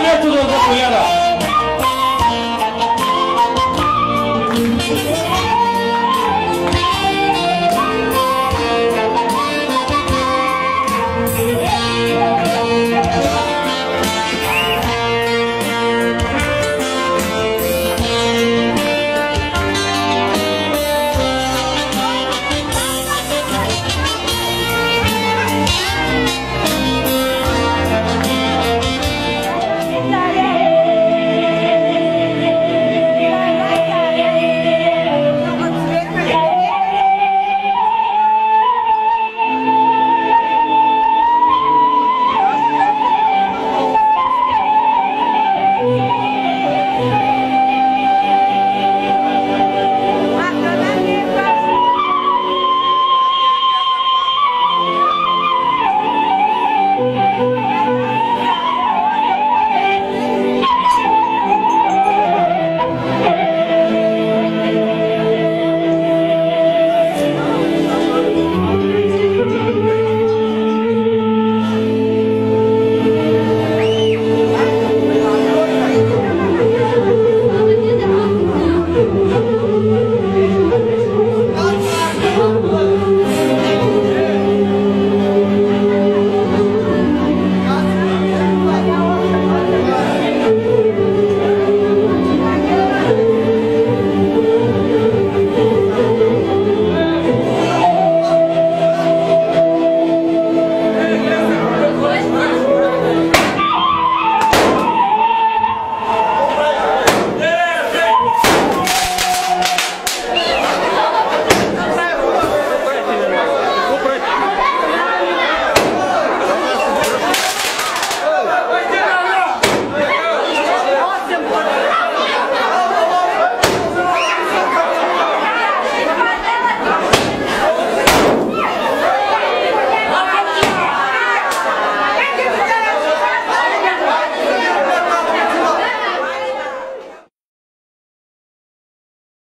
métodos de